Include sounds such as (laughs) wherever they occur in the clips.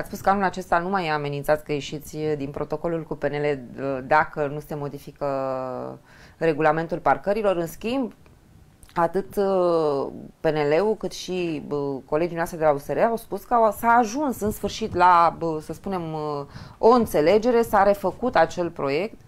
Ați spus că anul acesta nu mai amenințați că ieșiți din protocolul cu PNL dacă nu se modifică regulamentul parcărilor. În schimb, atât uh, PNL-ul cât și colegii noastre de la USR au spus că s-a ajuns în sfârșit la, să spunem, uh, o înțelegere, s-a refăcut acel proiect,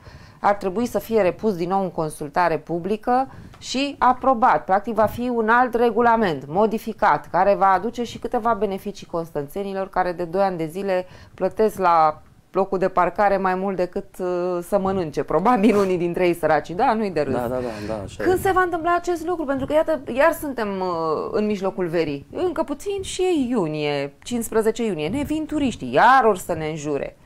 ar trebui să fie repus din nou în consultare publică și aprobat. Practic va fi un alt regulament modificat care va aduce și câteva beneficii constanțenilor care de 2 ani de zile plătesc la locul de parcare mai mult decât uh, să mănânce. Probabil unii dintre ei săraci, da, nu-i de râs. Da, da, da, da așa Când e. se va întâmpla acest lucru? Pentru că, iată, iar suntem uh, în mijlocul verii. Încă puțin și e iunie, 15 iunie. Ne vin turiștii, iar or să ne înjure.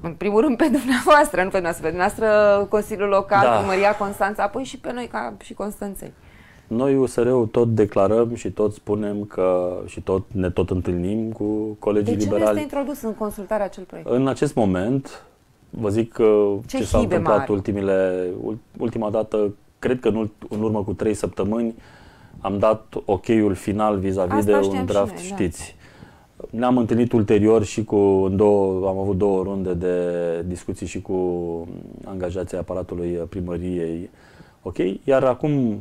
Pe, în primul rând pe (laughs) dumneavoastră, nu pe noastră, pe dumneavoastră Consiliul Local, da. Primăria Constanța, apoi și pe noi ca și Constanței. Noi USR-ul tot declarăm și tot spunem că și tot ne tot întâlnim cu colegii de ce liberali. De ce este introdus în consultare acel proiect? În acest moment, vă zic că ce, ce s-a întâmplat mari. ultimile, ultima dată, cred că în, în urmă cu trei săptămâni, am dat ok-ul final vis-a-vis de un draft, noi, da. știți. Da. Ne-am întâlnit ulterior și cu în două, am avut două runde de discuții și cu angajații aparatului primăriei, ok? Iar acum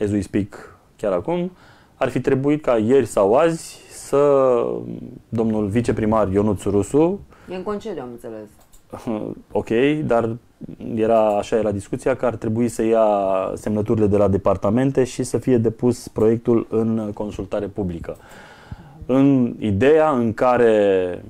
as we speak, chiar acum, ar fi trebuit ca ieri sau azi să domnul viceprimar Ionuț Rusu... E în concediu, am înțeles. (laughs) Ok, dar era așa era discuția că ar trebui să ia semnăturile de la departamente și să fie depus proiectul în consultare publică. În ideea în care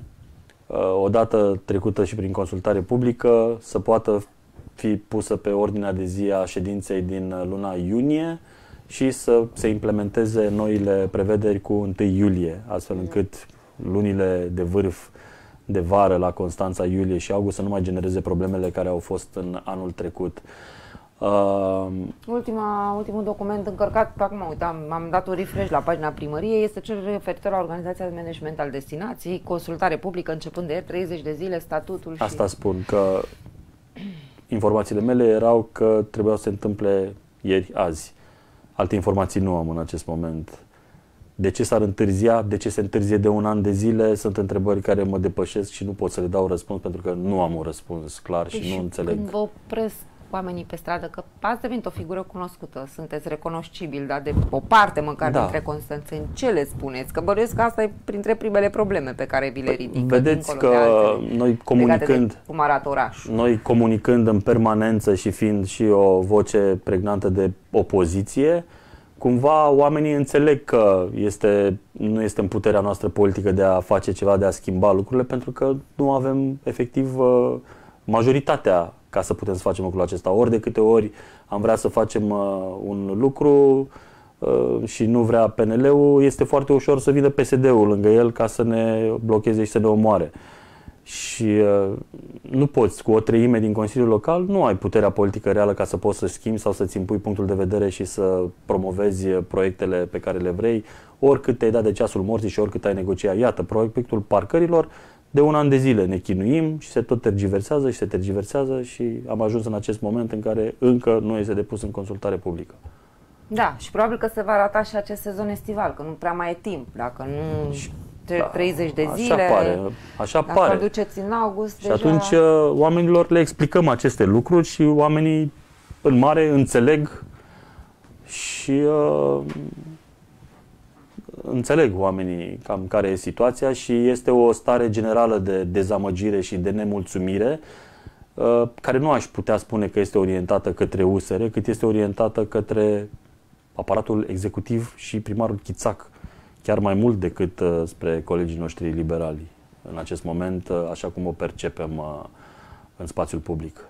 uh, odată trecută și prin consultare publică să poată fi pusă pe ordinea de zi a ședinței din luna iunie și să se implementeze noile prevederi cu 1 iulie, astfel încât lunile de vârf de vară la Constanța, iulie și august să nu mai genereze problemele care au fost în anul trecut. Uh, Ultima, ultimul document încărcat, acum uitam, am dat un refresh la pagina primăriei, este cel referitor la Organizația de Management al Destinației, consultare publică începând de 30 de zile, statutul Asta și... spun, că informațiile mele erau că trebuiau să se întâmple ieri, azi. Alte informații nu am în acest moment. De ce s-ar întârzia? De ce se întârzie de un an de zile? Sunt întrebări care mă depășesc și nu pot să le dau răspuns pentru că nu am un răspuns clar și, păi și nu înțeleg. Când vă opresc oamenii pe stradă, că ați devenit o figură cunoscută, sunteți recunoscibil, dar de o parte măcar da. dintre constanțeni, ce le spuneți? Că bănuiesc că asta e printre primele probleme pe care vi le păi, ridică. Vedeți că noi comunicând, cum arată orașul. Noi comunicând în permanență și fiind și o voce pregnantă de opoziție, cumva oamenii înțeleg că este, nu este în puterea noastră politică de a face ceva, de a schimba lucrurile, pentru că nu avem efectiv uh, majoritatea ca să putem să facem lucrul acesta. Ori de câte ori am vrea să facem uh, un lucru uh, și nu vrea PNL-ul, este foarte ușor să vină PSD-ul lângă el ca să ne blocheze și să ne omoare. Și uh, nu poți, cu o treime din Consiliul Local, nu ai puterea politică reală ca să poți să schimbi sau să-ți impui punctul de vedere și să promovezi proiectele pe care le vrei, oricât te-ai dat de ceasul morții și oricât ai negociat. Iată, proiectul parcărilor de un an de zile ne chinuim și se tot tergiversează și se tergiversează și am ajuns în acest moment în care încă nu este depus în consultare publică. Da, și probabil că se va rata și acest sezon estival, că nu prea mai e timp, dacă nu și, da, 30 de zile. Așa pare, așa dacă pare. duceți în august, Și deja... atunci uh, oamenilor le explicăm aceste lucruri și oamenii în mare înțeleg și uh, înțeleg oamenii cam care e situația și este o stare generală de dezamăgire și de nemulțumire uh, care nu aș putea spune că este orientată către USR, cât este orientată către aparatul executiv și primarul Chițac, chiar mai mult decât uh, spre colegii noștri liberali în acest moment, uh, așa cum o percepem în spațiul public.